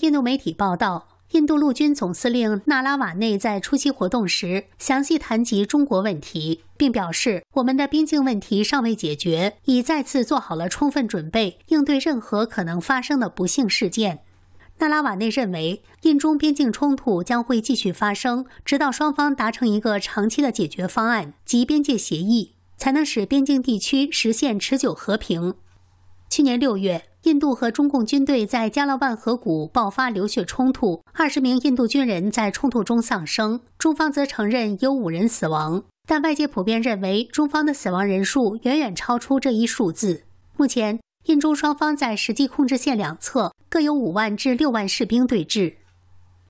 印度媒体报道，印度陆军总司令纳拉瓦内在出席活动时，详细谈及中国问题，并表示：“我们的边境问题尚未解决，已再次做好了充分准备，应对任何可能发生的不幸事件。”纳拉瓦内认为，印中边境冲突将会继续发生，直到双方达成一个长期的解决方案及边界协议，才能使边境地区实现持久和平。去年六月，印度和中共军队在加勒万河谷爆发流血冲突，二十名印度军人在冲突中丧生。中方则承认有五人死亡，但外界普遍认为中方的死亡人数远远超出这一数字。目前，印中双方在实际控制线两侧各有五万至六万士兵对峙。